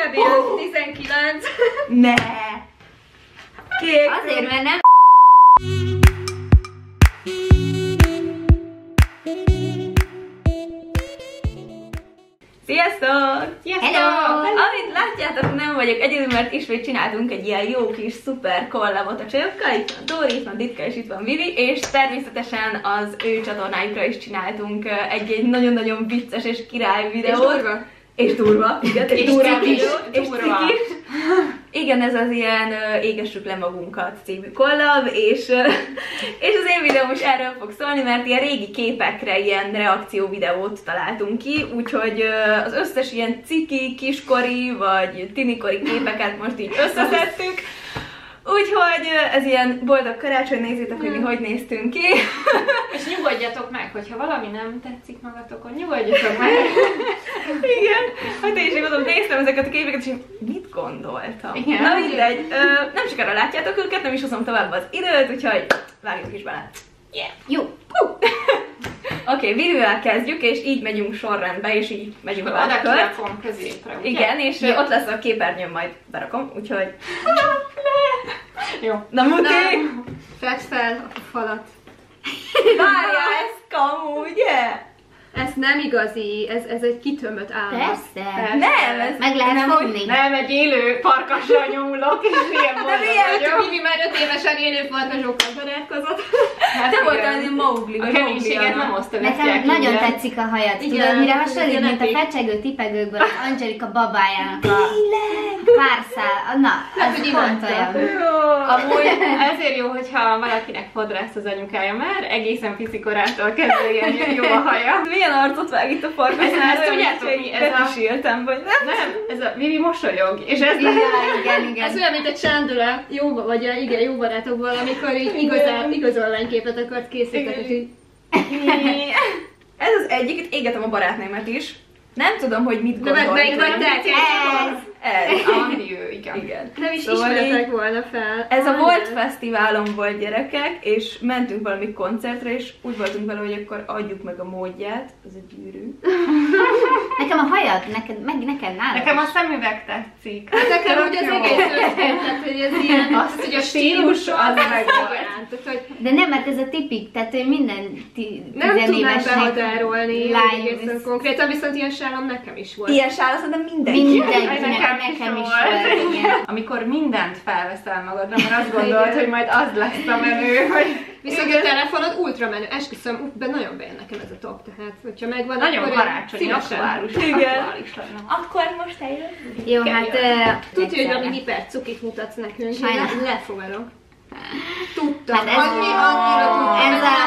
kb. Oh. 19. Ne! Kék. Azért, mert nem Sziasztok! Hello! Amit látjátok, nem vagyok egyedül, mert ismét csináltunk egy ilyen jó kis szuper kollabot a csajokkal. Itt van Dóri, itt van Ditka és itt van Vivi, és természetesen az ő csatornájukra is csináltunk egy-egy nagyon-nagyon vicces és király videót. És durva. És durva, igen, és, És durva videó, és durva. Igen, ez az ilyen Égessük le magunkat című kollab, és, és az én videóm is erről fog szólni, mert ilyen régi képekre ilyen reakció videót találtunk ki, úgyhogy az összes ilyen ciki, kiskori vagy tinikori képeket most így összeszedtük, Úgyhogy ez ilyen boldog karácsony, nézzétek, hogy mi hogy néztünk ki. És nyugodjatok meg, hogyha valami nem tetszik magatokon, nyugodjatok meg. Igen, hát én is mondom, néztem ezeket a képeket, és mit gondoltam? Igen. Na mindegy, ö, nem sokára látjátok őket, nem is hozom tovább az időt, úgyhogy vágjuk is bele. Yeah. jó. Oké, okay, Vivivel kezdjük, és így megyünk sorrendbe, és így megyünk a kört. középre, ugye? Igen, és ö, ott lesz a képernyőn, majd berakom, úgyhogy... Jó. Na muti! Fedd fel a falat. Várja, ez kamu, ugye? Ez nem igazi, ez, ez egy kitömött állat. Persze. Nem, ez Meg lehet nem fogni. Nem, egy élő farkasra nyúlok, és ilyen boldog milyen vagyok. Vivi már öt évesen élő farkasokkal barátkozott. Hát te voltál egy Mowgli, A keménységet nem osztogatják Nekem nagyon innen. tetszik a hajad. Igen, Tudod, mire hasonlít, mint a fecsegő tipegőkből az Angelika babájának a párszál. Na, Hát, ez hogy pont olyan. Amúgy ezért jó, hogyha valakinek fodrász az anyukája, mert egészen piszikorától kezdve ilyen jó a haja. Milyen arcot vág itt a farkasnál? Ezt tudjátok mi? Ez a- bepisíltem, vagy nem? Nem, ez a Vivi mosolyog, és ez Igen, igen, igen. Ez olyan, mint egy Sándora, jó, vagy a, igen, jó barátokból, amikor így igazán, igazolványképet akart készíteni, és így Ez az egyik, itt égetem a barátnémet is. Nem tudom, hogy mit De meg gondoltam. megvettek? Ez. Ez. Ami ő, igen. Igen. nem is Szóval ismertek így- volna fel. Ez a Volt. Fesztiválon volt gyerekek, és mentünk valami koncertre, és úgy voltunk vele, hogy akkor adjuk meg a módját, ez egy gyűrű. Nekem a hajad, neked, meg neked nálad. Nekem a szemüveg tetszik. Hát nekem úgy az egész tehát hogy ez ilyen, Azt, az, hogy a stílus az meg hogy De nem, mert ez a tipik, tehát ő minden nem tudnám behatárolni lány- egészen konkrétan, viszont ilyen sálom nekem is volt. Ilyen sál, azt mondom mindenki. Mindenkinek, Nekem nekem, is volt. volt. Igen. Amikor mindent felveszel magadra, mert azt gondolod, hogy majd az lesz a menő, hogy Viszont a telefonod ultra menő, esküszöm, ú, de nagyon bejön nekem ez a top, tehát hogyha megvan, nagyon akkor karácsonyi, aktuális. Igen. aktuális lenne. Akkor most eljön. Jó, hát... Tudja, hogy valami hipercukit mutatsz nekünk, Sajnálom. én lefogadok. Tudtam, Hát ez, annyi, annyira tudtam. ez, a,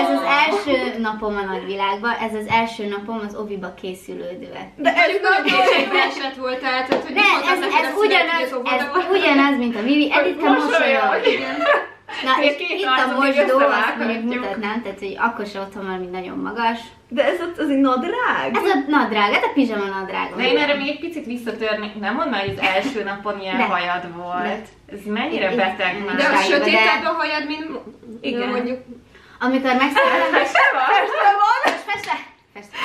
ez az első napom a nagyvilágban, ez az első napom az oviba készülődve. De ez nagyon esett volt, tehát, hogy Nem, ez, ez, ugyanaz, ez ugyanaz, mint a Vivi, Edith mosolyog. Na, Még és itt a még mosdó, azt mondjuk mutatnám, tehát, hogy akkor se otthon valami nagyon magas. De ez ott az egy nadrág? Ez a nadrág, ez a pizsama nadrág. De én erre még egy picit visszatörnék, nem mondd már, hogy az első napon ilyen De. hajad volt. Ez mennyire Igen. beteg Igen. már. De a De- sötétebb a hajad, mint Igen. mondjuk. Amikor megszülettem, Feste van? Feste? Feste.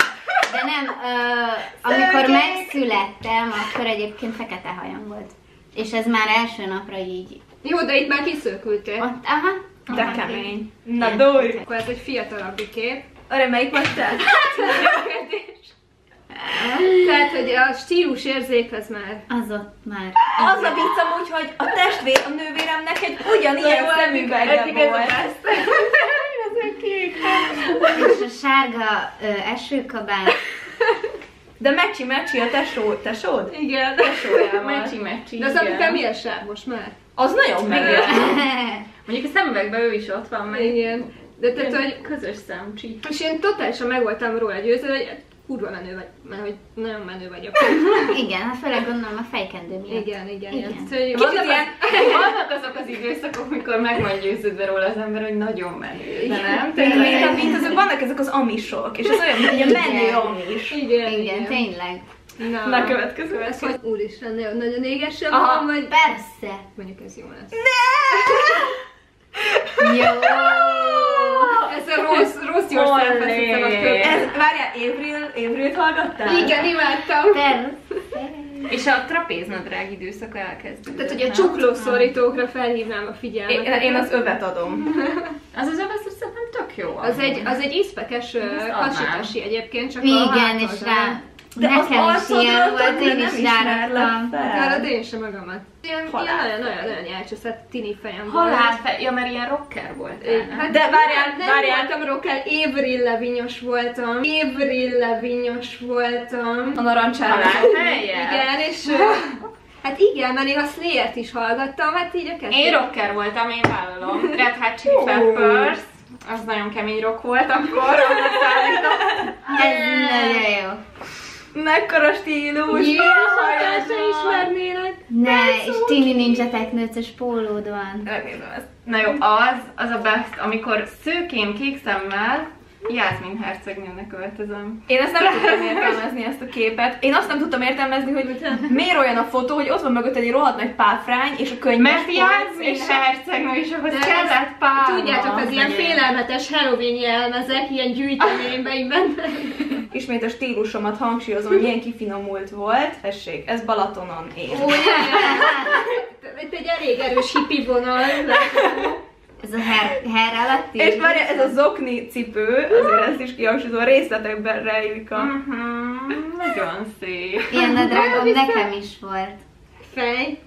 De nem, ö, amikor megszülettem, akkor egyébként fekete hajam volt. És ez már első napra így. Jó, de itt már kiszökültél. Aha. De kemény. Na, Dóri. Akkor ez egy fiatalabbi kép. Arra melyik vagy te? Tehát, hogy a stílus érzék az már. Az ott már. Az a vicc amúgy, hogy a testvér, a nővéremnek egy ugyanilyen szemüvege Eddig ez a volt. best. Ez a kék. És a sárga esőkabát. De mecsi mecsi a tesó, tesód? Igen. Tesójával. Mecsi, mecsi. De az apukám milyen sávos már? Az nagyon megér. Mondjuk a szemüvegben ő is ott van, meg Igen. De tehát, hogy közös szemcsi. és én totálisan meg voltam róla győződve, hogy kurva menő vagy, mert hogy nagyon menő vagyok. Igen, hát főleg gondolom a fejkendő miatt. Igen, igen, Igen. igen. Szóval, hogy Vannak, ilyen, vannak azok az időszakok, mikor meg van győződve róla az ember, hogy nagyon menő, de nem? Tehát, mint, mint azok, vannak ezek az amisok, és ez olyan, mint egy Igen. menő amis. Igen, Igen, tényleg. Na, Na, következő. Ez hogy úristen, nagyon, nagyon égesen Aha. van, vagy Persze. mondjuk ez jó lesz. Jó. Ez a rossz, rossz jó Olé. szemfeszítem a. Ez, várjál, Avril, Avril-t hallgattál? Igen, imádtam. Persze. És a trapéznadrág időszaka elkezdődött. Tehát ugye a csuklószorítókra felhívnám a figyelmet. Én, én az övet adom. Az az öv, szerintem tök jó. Az egy, az egy iszpekes kacsitasi egyébként, csak a Igen, hátoldalon. és rá... De az Nekem is arcodról ilyen volt, én is ráraktam. Arra én sem magamat. Ilyen, ilyen Halál. nagyon-nagyon-nagyon elcseszett tini fejem Halálfe... Ja, mert ilyen rocker volt. Hát De várjál, nem várjál. voltam rocker, Avril Levinyos voltam. Avril Levinyos voltam. A narancsára. Halálfejjel? Igen, és hát igen, mert én a Slayer-t is hallgattam, hát így a kettő. Én rocker voltam, én vállalom. Red Hot Chili Peppers. Az nagyon kemény rock volt akkor, annak szállítom. Ez nagyon jó. Mekkora stílus. Jézus, Jaj, el se ismernélek. Ne, és Tini Ninja Teknőcös pólód van. Megnézem ezt. Na jó, az, az a best, amikor szőkén kék szemmel Jászmin hercegnőnek öltözöm. Én ezt nem tudtam értelmezni, ezt a képet. Én azt nem tudtam értelmezni, hogy miért olyan a fotó, hogy ott van mögött egy rohadt nagy páfrány, és a könyv. Mert Jászmin hercegnő, és ahhoz De kellett pálma. Tudjátok, az ilyen félelmetes Halloween jelmezek, ilyen gyűjteményben így benne. Ismét a stílusomat hangsúlyozom, hogy milyen kifinomult volt. Tessék, ez Balatonon ér. Ó, Itt egy elég erős hippi vonal. Ez a her, her alatti. És már ez a zokni cipő, azért ezt is kihangsúlyozom, a részletekben rejlik a... Mhm, nagyon szép. Ilyen a drágom nekem is volt. Fej.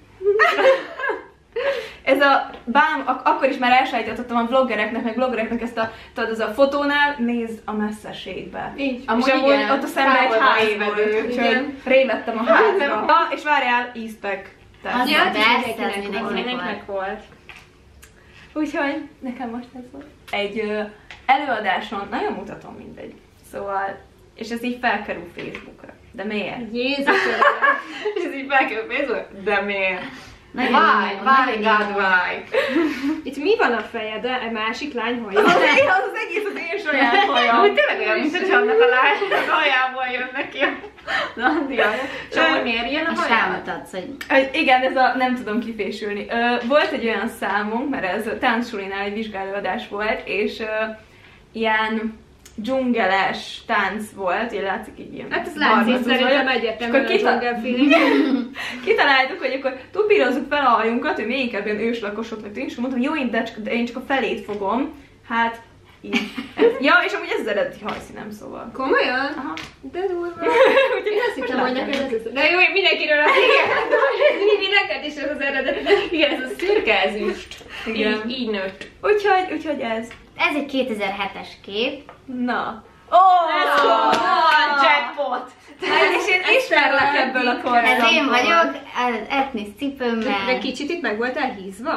Ez a bám, ak- akkor is már elsajátítottam a vloggereknek, meg vloggereknek ezt a, tudod, az a fotónál, nézd a messzeségbe. Így. Amúgy És amúgy igen, ott a szemben egy ház volt, úgyhogy révettem a házra. Ja, és várjál, Eastpack. Az Ja, persze, mindenkinek mindenkinek volt. Úgyhogy nekem most ez volt. Egy ö, előadáson, nagyon mutatom mindegy. Szóval, és ez így felkerül Facebookra. De miért? Jézus, És ez így felkerül Facebook? De miért? Nagyon Why, nagyon God, itt mi van a fejeden? Egy másik lány hajja? Az, én, az, az egész az én saját hajam. Amúgy tényleg olyan, mint hogy annak a lánynak a hajából jönnek ki a Nandi haja. És amúgy miért ilyen a haja? rámutatsz, hogy Hogy Igen, ez a nem tudom kifésülni. Volt egy olyan számunk, mert ez táncsulinál egy vizsgálódás volt, és ilyen dzsungeles tánc volt, így látszik így ilyen Hát ez látszik, szerintem És a dzsungel. Kitaláltuk, hogy akkor tupírozzuk fel a hajunkat, hogy mi inkább ilyen őslakosok lettünk, és mondtam, jó, én, de, csak, de én csak a felét fogom. Hát, így. Ez, ja, és amúgy ez az eredeti hajszínem, szóval. Komolyan? Aha. De durva. Úgyhogy Én azt hittem, hogy neked ez az... De jó, én mindenkiről azt igen. Mi neked is ez az eredet. Igen, ez a szürke ezüst. Igen. Így, így nőtt. Úgyhogy, úgyhogy ez. Ez egy 2007-es kép. Na. Ó, oh, Oh, jackpot! Hát, és én ismerlek ebből a korszakból. Ez én vagyok, az etnisz De cipőmmel. kicsit itt meg voltál hízva?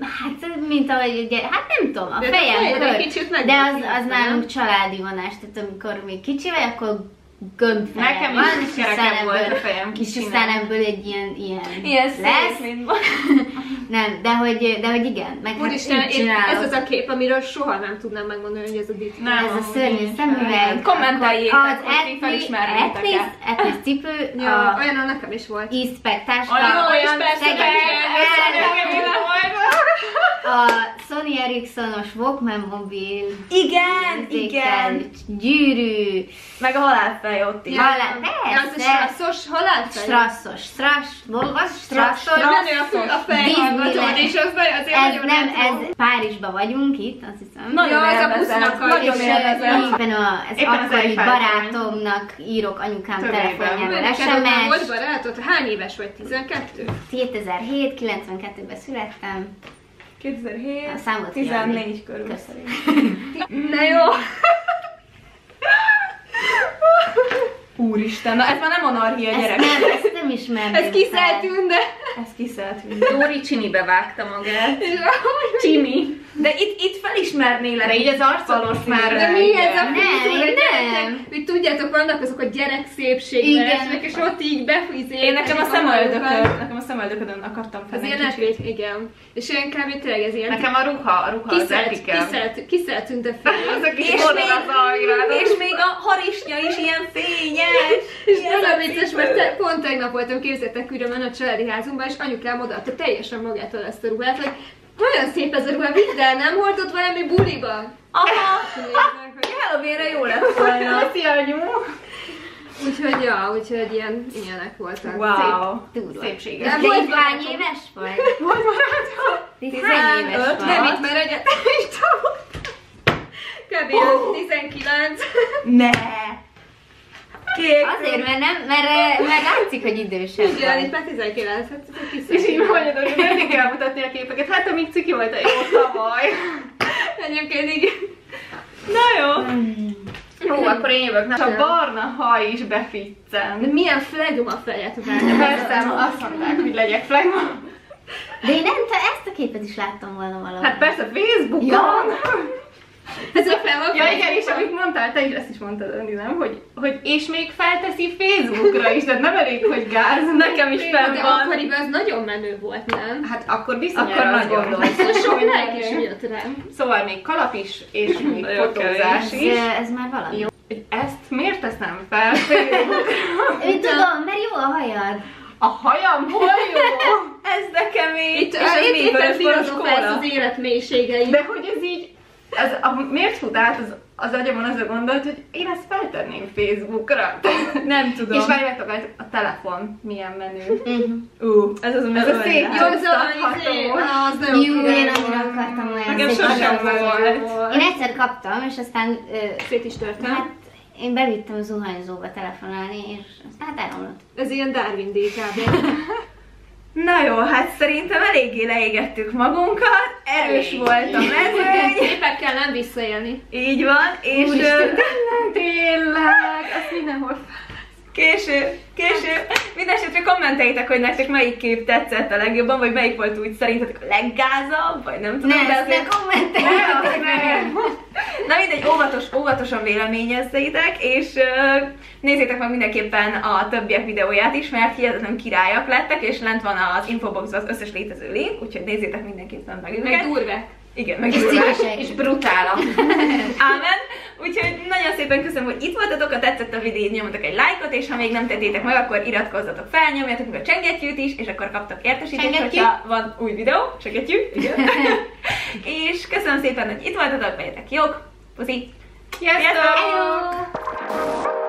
Hát, mint ahogy ugye, hát nem tudom, a De fejem kör. kicsit meg De volt az, az nálunk családi vonás, tehát amikor még kicsi vagy, akkor gömbfejem Nekem van, is és aztán kerekem volt a fejem és kicsinek. aztán ebből egy ilyen, ilyen Ilyen szép, lesz. mint van. Nem, de hogy, de hogy igen, meg hát Úristen, így én, ez az a kép, amiről soha nem tudnám megmondani, hogy ez a dit. Nem, Ez a szörnyű szemüveg. Kommenteljétek, az hogy ti etnisz, felismernétek-e. etnisz, etnisz cipő, Ja, a olyan nekem is volt. Eastpack táska, Olyan, olyan persze, segít- persze, a Sony Ericssonos Walkman mobil, Igen, igen. gyűrű, Meg a halálfej ott is. Halál- Ja, az a persze. strasszos halálfej. strasszos, strass, volvas, strasszos, Menő a, fejhallgatón, és az azért ez nagyon nem, ez Párizsban vagyunk itt, azt hiszem. Nagyon Ja, az a busznak a- nagyon és élvezem. éppen a, ez Éppen az akkori barátomnak írok anyukám Neked ott volt SMS. barátod? Hány éves vagy? 12? 2007, 92-ben születtem. 2007, A számot 14 körül szerintem. Na jó. Úristen, na ez már nem anarchia Ezt gyerek. nem, ezt nem ismerném Ez fel. kiszeltűn, de... Ez kiszeltünk. Dóri csinibe vágta magát. Csini. De itt, itt felismernélek. De így az arcon most már... De mi ez a Nem, nem. Hogy tudjátok, vannak azok a gyerek szépség Igen. versek, és ott így befűzék. Én nekem a szemöldökön, nekem a szemöldökön akadtam fel Az kicsit. epét, igen. És én kb. tényleg ez ilyen Nekem a ruha, a ruha az kiszelt, epikem. kiszelt, fej. Az a kis És még, az és még a harisnya is ilyen fényes. És nagyon a vicces, mert te, pont tegnap voltam képzettek ürömön a családi házunkban, és anyukám odaadta teljesen magától ezt a ruhát, hogy olyan szép ez a ruha, vidd el, nem hordott valami buliba? Aha, Halloweenre jó lett volna. Köszi, anyu. Úgyhogy, ja, úgyhogy ilyen, ilyenek voltak. Wow. Durva. Szépséges. De volt hány éves vagy? Maradhat? Itt hány éves 15, vagy? Nem itt, mert egyetemista volt. Kb. ilyen 19. Ne! Kék. Azért, mert nem, mert, mert látszik, hogy idősebb Igen, itt vagy. már 19. Hát ez egy És így kis mondjad, hogy mindig kell mutatni a képeket. Hát amíg ciki volt a jó tavaly. Egyébként igen. Na jó. Jó, akkor én jövök. Na, a barna haj is De beficcen. milyen flegma fejet vágja. Persze, azt mondták, hogy legyek flagma. De én nem, te ezt a képet is láttam volna valahol. Hát persze Facebookon. Ja. Ez a fel Ja igen, és amit mondtál, te is ezt is mondtad, Andi, nem? Hogy, hogy és még felteszi Facebookra is, tehát nem elég, hogy gáz. Nekem is De van. akkoriban az nagyon menő volt, nem? Hát akkor bizonyára Akkor nagyon. Szóval sok like is jött rám. Szóval még kalap is, és még fotózás ez, is. ez már valami. Jó. Ezt miért teszem fel Facebookra? Én tudom, mert jó a hajad. A hajam hol jó? Ez nekem így. Itt és ez még éppen vörösboros filozofálsz kóla. az élet mélységei. De hogy ez így, ez, a, miért fut át az, az agyamon az a gondolat, hogy én ezt feltenném Facebookra. Nem tudom. És várjátok, a, a telefon milyen menő. Ú, ez az, Ez a szép Jó, jó az a nagyon Jó, én annyira akartam olyan Nekem sosem volt. Én egyszer kaptam, és aztán Szét is törtem. hát én bevittem zuhanyzóba telefonálni, és aztán hát elromlott. Ez ilyen Darwin D kb. Na jó, hát szerintem eléggé leégettük magunkat, erős Elég. volt a mezőny, Képekkel nem visszaélni. így van, és Úristen, tényleg, ezt mindenhol késő, késő. Mindenesetre kommenteljétek, hogy nektek melyik kép tetszett a legjobban, vagy melyik volt úgy szerintetek a leggázabb, vagy nem tudom, Ne, de ne azért... kommentelj! Na mindegy, óvatos, óvatosan véleményezzeitek, és uh, nézzétek meg mindenképpen a többiek videóját is, mert hihetetlen királyak lettek, és lent van az infoboxban az összes létező link, úgyhogy nézzétek mindenképpen meg őket. Meg durvák. Igen, meg És és brutálak. Ámen. Úgyhogy nagyon szépen köszönöm, hogy itt voltatok, ha tetszett a videó, nyomjatok egy lájkot, és ha még nem tettétek meg, akkor iratkozzatok fel, nyomjatok meg a csengettyűt is, és akkor kaptok értesítést, hogyha van új videó. Csengettyű, igen. és köszönöm szépen, hogy itt voltatok, legyetek jók. Puszi! Sziasztok! Hello!